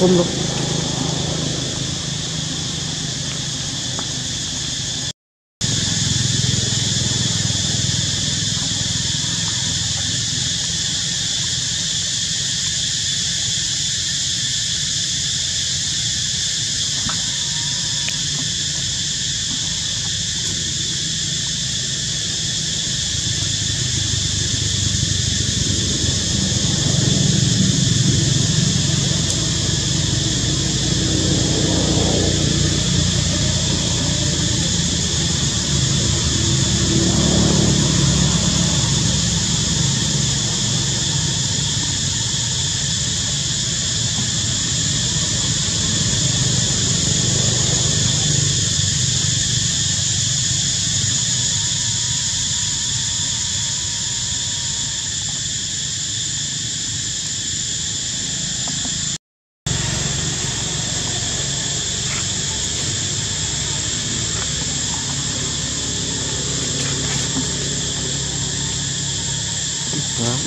곰로.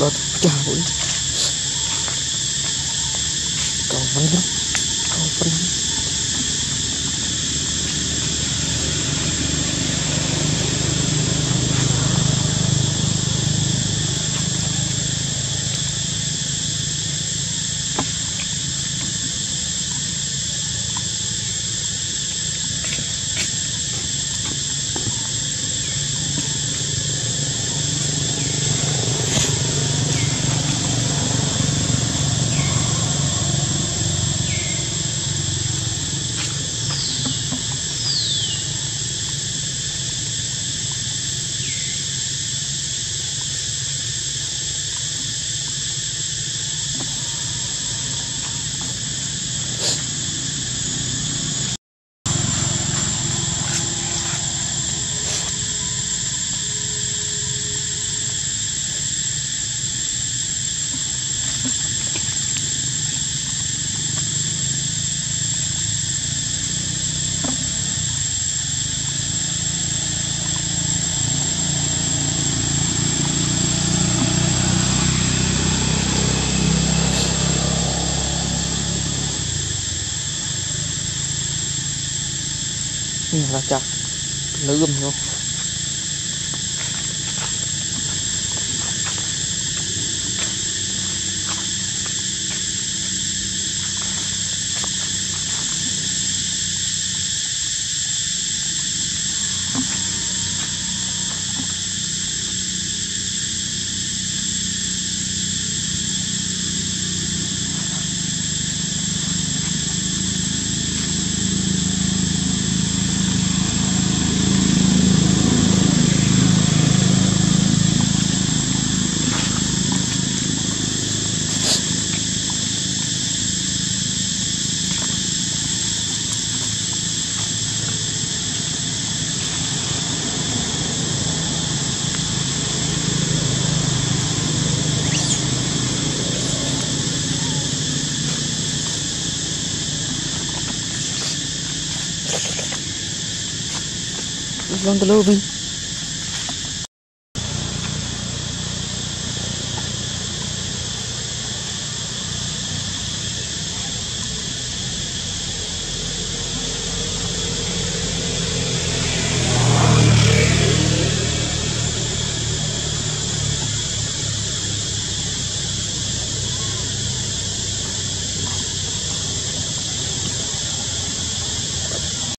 đó chào còn mấy lắm là chặt lưm luôn On the lobing.